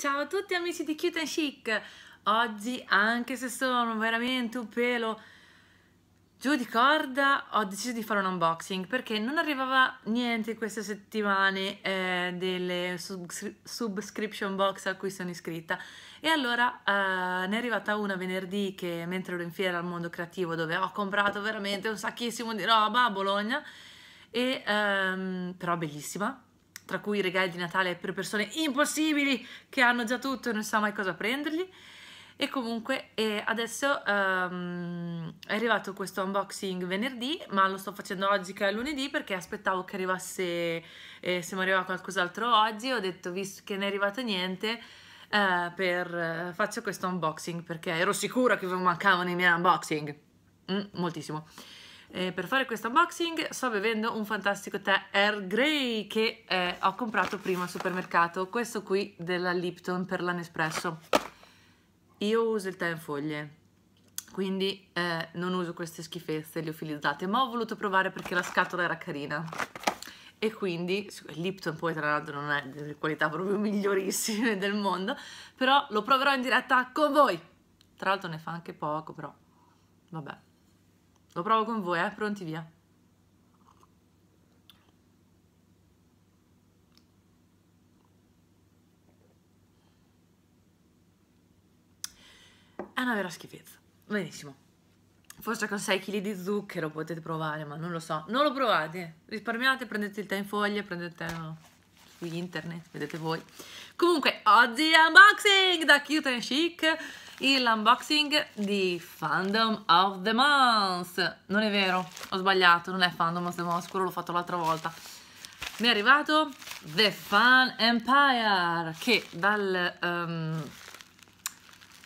Ciao a tutti amici di Cute and Chic! Oggi, anche se sono veramente un pelo giù di corda, ho deciso di fare un unboxing perché non arrivava niente queste settimane eh, delle subscri subscription box a cui sono iscritta e allora eh, ne è arrivata una venerdì che mentre ero in fiera al mondo creativo dove ho comprato veramente un sacchissimo di roba a Bologna e ehm, però bellissima tra cui regali di Natale per persone impossibili che hanno già tutto e non sa mai cosa prendergli. E comunque e adesso um, è arrivato questo unboxing venerdì, ma lo sto facendo oggi che è lunedì perché aspettavo che arrivasse, eh, se mi arriva qualcos'altro oggi, ho detto visto che non è arrivato niente, eh, per, eh, faccio questo unboxing perché ero sicura che mancavano i miei unboxing, mm, moltissimo. Eh, per fare questo unboxing sto bevendo un fantastico tè Air Grey che eh, ho comprato prima al supermercato, questo qui della Lipton per l'Anespresso. Io uso il tè in foglie, quindi eh, non uso queste schifezze liofilizzate, ma ho voluto provare perché la scatola era carina. E quindi, Lipton poi tra l'altro non è delle qualità proprio migliorissime del mondo, però lo proverò in diretta con voi. Tra l'altro ne fa anche poco, però vabbè. Lo provo con voi, eh? Pronti via. È una vera schifezza. Benissimo. Forse con 6 kg di zucchero potete provare, ma non lo so. Non lo provate. Risparmiate, prendete il tè in foglia, prendete no, su internet, vedete voi. Comunque, oggi unboxing da Cute and Chic l'unboxing di Fandom of the Month. Non è vero, ho sbagliato, non è Fandom of the Month, quello l'ho fatto l'altra volta. Mi è arrivato The Fun Empire, che dal, um,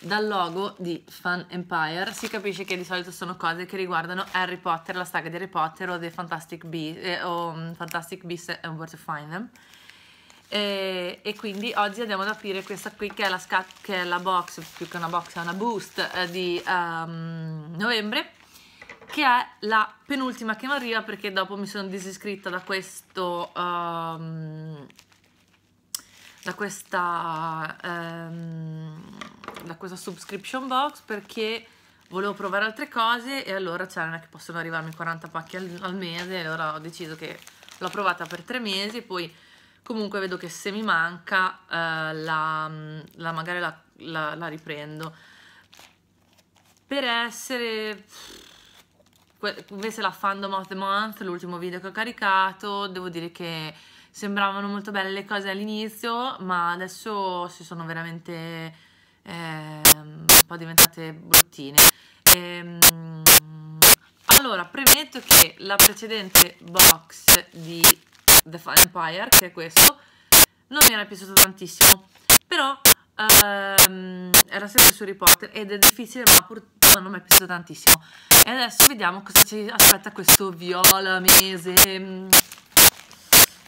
dal logo di Fun Empire si capisce che di solito sono cose che riguardano Harry Potter, la saga di Harry Potter o The Fantastic Beasts, eh, o um, Fantastic Beasts and Where to Find Them e, e, quindi oggi andiamo ad aprire questa qui che è la, che è la box, più che una box è una boost eh, di um, novembre che è la penultima che mi arriva perché dopo mi sono disiscritta da questo um, da questa um, da questa subscription box perché volevo provare altre cose e allora c'erano che possono arrivarmi 40 pacchi al, al mese allora ho deciso che l'ho provata per tre mesi poi comunque vedo che se mi manca eh, la, la, magari la, la, la, riprendo. Per essere invece la fandom of the month l'ultimo video che ho caricato devo dire che sembravano molto belle le cose all'inizio ma adesso si sono veramente eh, un po' diventate bruttine. E, ehm, allora premetto che la precedente box di The Fun Empire, che è questo, non mi era piaciuto tantissimo, però ehm, era sempre su Harry ed è difficile, ma purtroppo non mi è piaciuto tantissimo. E adesso vediamo cosa ci aspetta questo viola mese mm,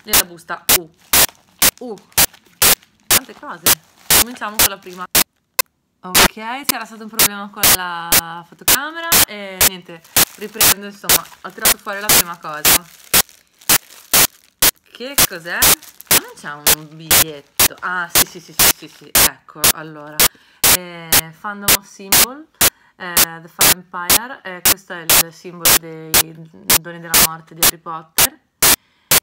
nella busta. Uh, uh, tante cose. Cominciamo con la prima. Ok, c'era stato un problema con la fotocamera e niente, riprendo, insomma, ho tirato fuori la prima cosa. Che cos'è? Ma non c'è un biglietto. Ah, sì, sì, sì, sì, sì, sì. ecco, allora. Eh, fandom symbol, eh, The Fire Empire, eh, questo è il simbolo dei doni della morte di Harry Potter.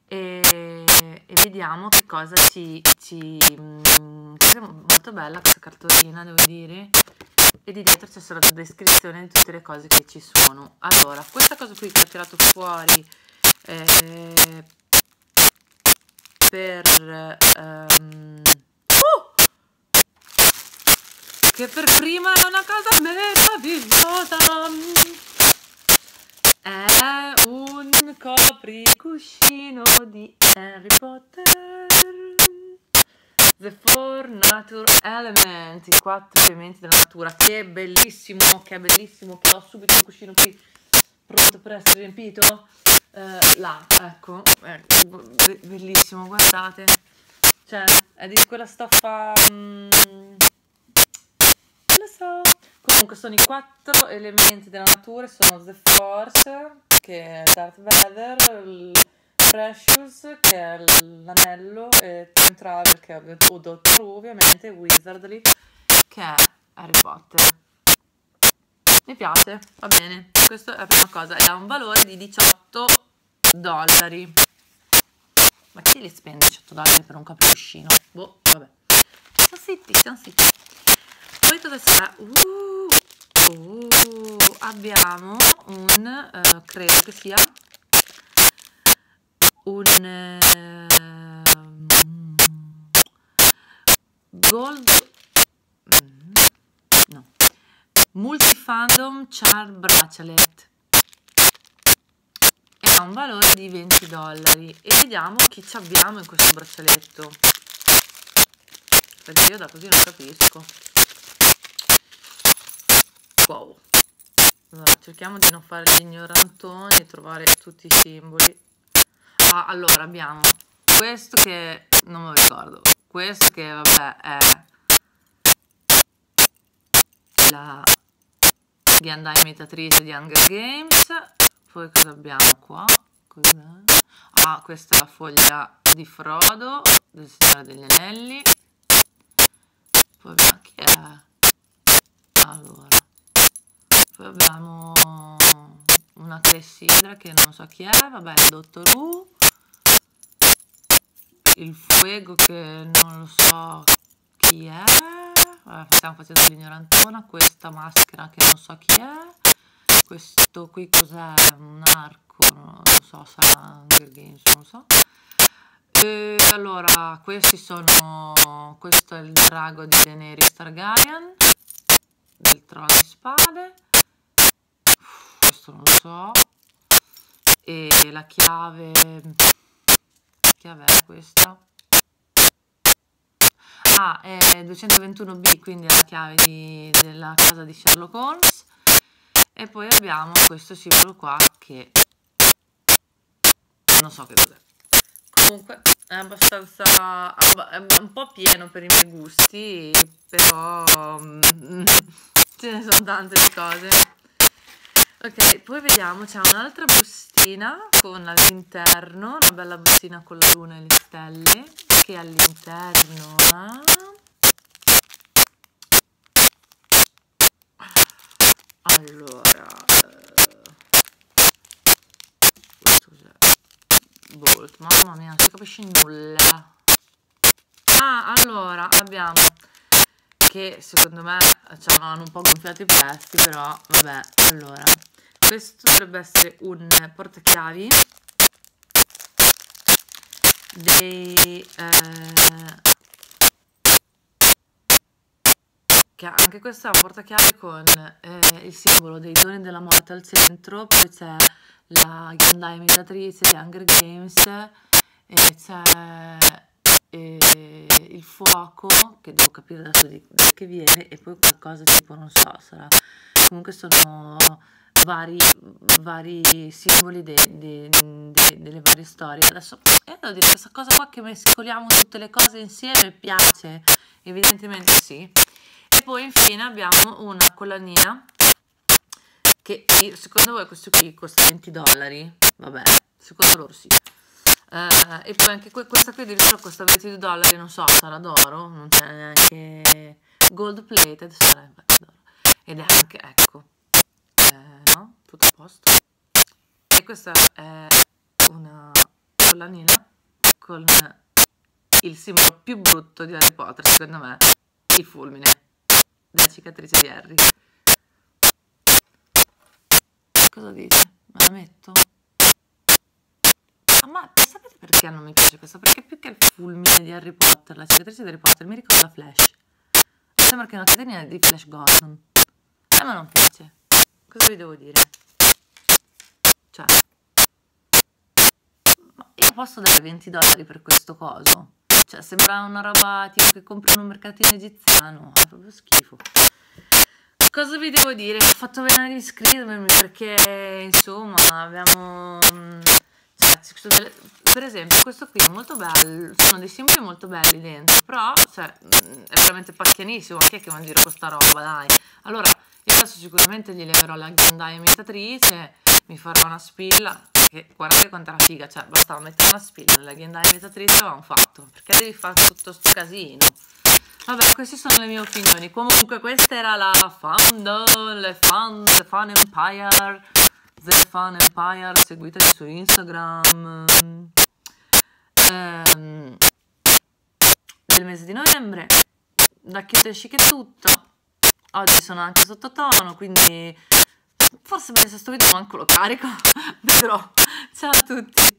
E, e vediamo che cosa ci... ci mh, è molto bella questa cartolina, devo dire. E di dietro c'è solo la descrizione di tutte le cose che ci sono. Allora, questa cosa qui che ho tirato fuori... Eh, per um, uh, che per prima è una cosa meravigliosa. È un copricuscino di Harry Potter. The Four Nature Elements i quattro elementi della natura. Che bellissimo che bellissimo che ho subito un cuscino qui pronto per essere riempito? Eh, là, ecco, ecco, bellissimo, guardate, cioè è di quella stoffa, mm, lo so, comunque sono i quattro elementi della natura, sono The Force, che è Darth Vader, Precious che è l'anello e Time Travel che è o Who ovviamente Wizardly che è Harry Potter mi piace, va bene. Questa è la prima cosa. E ha un valore di 18 dollari. Ma chi li spende 18 dollari per un caprioccino? boh, vabbè. Siamo zitti, siamo zitti. Poi cosa sarà? Uh, uh, abbiamo un uh, credo che sia un uh, gold mm, no multifandom char bracelet. E ha un valore di 20 dollari. E vediamo chi ci abbiamo in questo braccialetto perché io da così non capisco. Wow. Allora, cerchiamo di non fare gli ignorantoni e trovare tutti i simboli. Ah, allora abbiamo questo che non me lo ricordo. Questo che vabbè è la ghiandaia imitatrice di Hunger Games. Poi cosa abbiamo qua? Ah questa è la foglia di Frodo del Signore degli Anelli. Poi abbiamo chi è? Allora. Poi abbiamo una clessidra che non so chi è. Vabbè il Dottor Who. Il fuego che non lo so chi è vabbè, stiamo facendo l'ignorantona questa maschera che non so chi è questo qui cos'è? Un arco non so sarà Hunger Games non so. E allora questi sono questo è il drago di Daenerys Targaryen del trono di spade. Questo non so. E la chiave chiave è questa ah è 221b quindi è la chiave di, della casa di Sherlock Holmes. E poi abbiamo questo simbolo qua che non so che cos'è. Comunque è abbastanza è un po' pieno per i miei gusti però mm, ce ne sono tante di cose. Ok poi vediamo c'è un'altra bustina con all'interno una bella bustina con la luna e le stelle che all'interno ha allora questo cos'è? Bolt mamma mia non si capisce nulla. Ah allora abbiamo che secondo me cioè, hanno un po' gonfiato i prezzi però vabbè allora questo dovrebbe essere un portachiavi dei eh, che anche questa è un portachiave con eh, il simbolo dei doni della morte al centro, poi c'è la ghiandaia imitatrice di Hunger Games e c'è eh, il fuoco, che devo capire da che viene, e poi qualcosa tipo, non so, sarà... Comunque sono vari, vari simboli de, de, de, delle varie storie. Adesso, io devo dire, questa cosa qua che mescoliamo tutte le cose insieme piace? Evidentemente sì poi infine abbiamo una collanina che secondo voi questo qui costa 20 dollari vabbè secondo loro sì uh, e poi anche questa qui addirittura costa 22 dollari non so sarà d'oro non c'è neanche gold plated sarà d'oro ed è anche ecco eh, no tutto a posto e questa è una collanina con il simbolo più brutto di Harry Potter secondo me il fulmine della cicatrice di Harry. Cosa dite? Me la metto? Ah, ma sapete perché non mi piace questa? Perché più che il fulmine di Harry Potter, la cicatrice di Harry Potter mi ricorda Flash. Sembra che è una catenina di Flash Gordon. A me non piace. Cosa vi devo dire? Posso dare 20 dollari per questo coso? Cioè, sembra una roba tipo che compri in un mercatino egiziano. È proprio schifo. Cosa vi devo dire? Ha fatto bene di iscrivermi perché, insomma, abbiamo... Mm, cioè, delle... per esempio, questo qui è molto bello. Sono dei simboli molto belli dentro, però, cioè, mm, è veramente pacchianissimo. Anche che va in giro con sta roba, dai. Allora, io adesso sicuramente gli leverò la ghiandaia imitatrice, mi farò una spilla, che guardate quanta era figa, cioè bastava mettere una spilla nella ghiandaia imitatrice e avevamo fatto, perché devi fare tutto sto casino? Vabbè, queste sono le mie opinioni. Comunque, questa era la Fun, le Fun, The Fun Empire, The Fun Empire, seguitemi su Instagram. Ehm, del mese di novembre, da Cute Chic è tutto. Oggi sono anche sottotono, quindi forse mentre sto video manco lo carico. Vedrò. Ciao a tutti.